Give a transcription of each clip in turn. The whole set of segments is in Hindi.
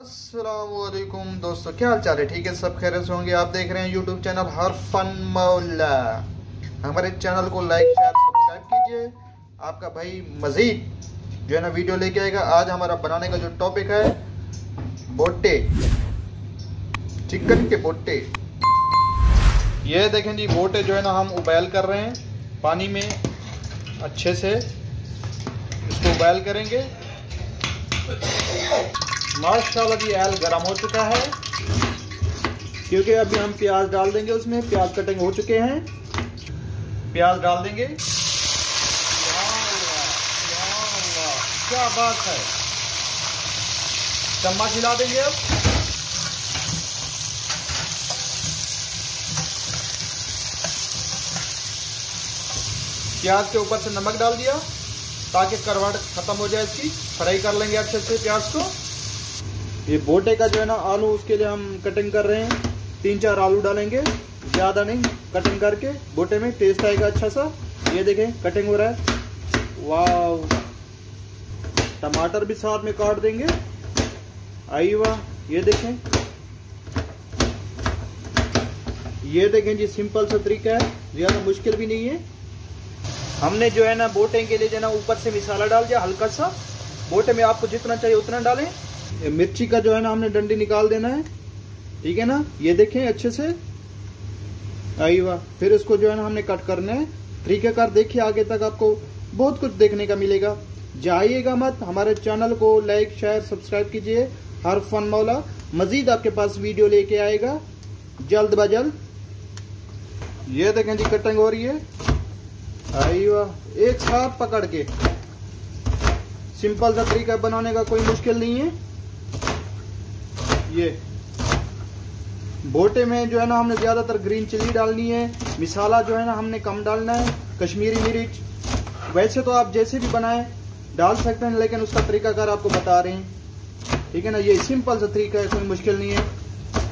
असलकुम दोस्तों, क्या हाल चाल है? ठीक है, सब खैर से होंगे। आप देख रहे हैं यूट्यूब चैनल हर फन मौला। हमारे चैनल को लाइक शेयर सब्सक्राइब कीजिए। आपका भाई मजीद जो है ना वीडियो लेके आएगा। आज हमारा बनाने का जो टॉपिक है, बोटे। चिकन के बोटे। ये देखें जी, बोटे जो है ना हम उबाल कर रहे हैं पानी में अच्छे से। इसको उबाल करेंगे। माशाल्लाह जी आयल गर्म हो चुका है। क्योंकि अभी हम प्याज डाल देंगे उसमें, प्याज कटिंग हो चुके हैं। प्याज डाल देंगे। क्या बात है। चम्मच हिला देंगे अब। प्याज के ऊपर से नमक डाल दिया, ताकि करवाट खत्म हो जाए इसकी। फ्राई कर लेंगे अच्छे से प्याज को। ये बोटे का जो है ना आलू, उसके लिए हम कटिंग कर रहे हैं। तीन चार आलू डालेंगे, ज़्यादा नहीं कटिंग करके बोटे में टेस्ट आएगा अच्छा सा ये देखें कटिंग हो रहा है। वाह टमाटर भी साथ में काट देंगे। आई वाह, ये देखें। ये देखें जी सिंपल सा तरीका है। ज़्यादा मुश्किल भी नहीं है। हमने जो है ना बोटे के लिए जो है ना ऊपर से मिसाला डाल दिया, हल्का सा। बोटे में आपको जितना चाहिए उतना डालें। मिर्ची का जो है ना हमने डंडी निकाल देना है। ठीक है ना? ये देखें अच्छे से। आई वाह। फिर इसको जो है ना हमने कट करना है। तरीकेकार देखिए आगे तक आपको बहुत कुछ देखने का मिलेगा। जाइएगा मत। हमारे चैनल को लाइक, शेयर, सब्सक्राइब कीजिए। हर फन मौला। मजीद आपके पास वीडियो लेके आएगा। जल्द ब जल्द। ये देखें जी, कटिंग हो रही है। आई वाह। एक साथ पकड़ के। सिंपल सा तरीका बनाने का कोई मुश्किल नहीं है। ये बोटे में जो है ना हमने ज़्यादातर ग्रीन चिल्ली डालनी है, मिसाला जो है ना हमने कम डालना है, कश्मीरी मिर्च। वैसे तो आप जैसे भी बनाएँ, डाल सकते हैं, लेकिन उसका तरीकाकार आपको बता रहे हैं। ठीक है ना, ये सिंपल सा तरीका है, कोई मुश्किल नहीं है।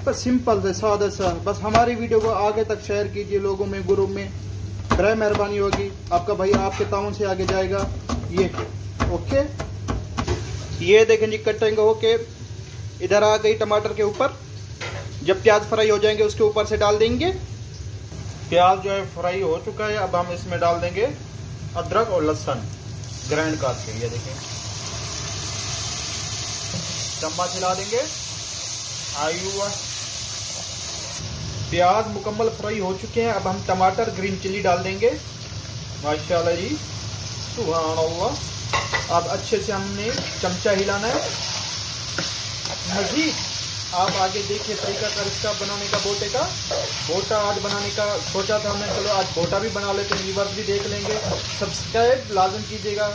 बस सिंपल से, सादा सा। बस हमारी वीडियो को आगे तक शेयर कीजिए लोगों में, ग्रुप में। बर मेहरबानी होगी। आपका भाई आपके ताउन से आगे जाएगा। ये, ओके? ये देखें जी, कटिंग होके इधर आ गई टमाटर के ऊपर। जब प्याज फ्राई हो जाएँगे, उसके ऊपर से डाल देंगे। प्याज जो है फ्राई हो चुका है, अब हम इसमें डाल देंगे अदरक और लहसुन। ग्राइंड काट के, ये देखें। चम्मच हिला देंगे। आयु प्याज मुकम्मल फ्राई हो चुके हैं, अब हम टमाटर, ग्रीन चिल्ली डाल देंगे। माशाल्लाह जी अल्लाह अब अच्छे से हमने चमचा हिलाना है। मजीद आप आगे देखिए, तरीका कर इसका बनाने का बोटे का। बोटा आज बनाने का सोचा था हमने, चलो आज बोटा भी बना लेते हैं व्यूवर्स भी देख लेंगे। सब्सक्राइब लाजम कीजिएगा।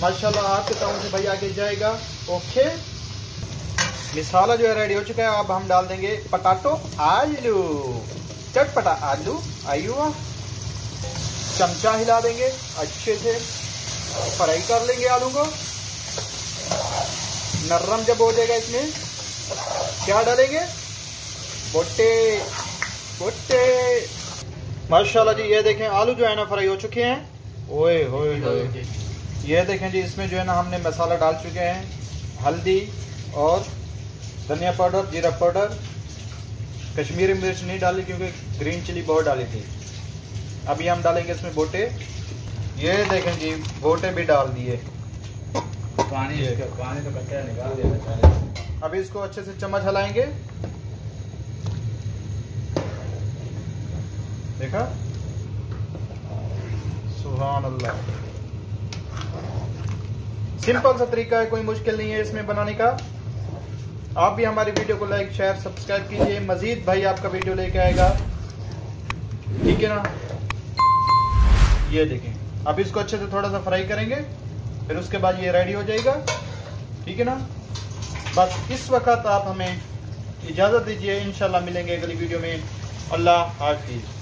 माशाल्लाह आपके ताऊ से भाई आगे जाएगा। ओके। मिसाला जो है रेडी हो चुका है, अब हम डाल देंगे पटाटो आलू। चटपटा आलू आयु चमचा हिला देंगे, अच्छे से फ्राई कर लेंगे आलू को। नरम जब हो जाएगा इसमें। क्या डालेंगे? बोटे बोटे माशाल्लाह जी ये देखें आलू जो है ना फ्राई हो चुके हैं। ओए होए होए। ये देखें जी इसमें जो है ना हमने मसाला डाल चुके हैं। हल्दी और धनिया पाउडर जीरा पाउडर। कश्मीरी मिर्च नहीं डाली क्योंकि ग्रीन चिली बहुत डाली थी। अभी हम डालेंगे इसमें बोटे। ये देखें जी बोटे भी डाल दिए। पानी पानी तो कच्चा निकाल दिया अभी इसको अच्छे से चम्मच हलाएँगे। देखा? सुहान अल्लाह सिंपल सा तरीका है कोई मुश्किल नहीं है इसमें बनाने का। आप भी हमारी वीडियो को लाइक शेयर सब्सक्राइब कीजिए। मजीद भाई आपका वीडियो लेके आएगा। ठीक है ना? ये देखें। अब इसको अच्छे से थोड़ा सा फ्राई करेंगे। फिर उसके बाद ये रेडी हो जाएगा। ठीक है ना? बस इस वक्त आप हमें इजाज़त दीजिए। इंशाल्लाह मिलेंगे अगली वीडियो में। अल्लाह हाफिज़।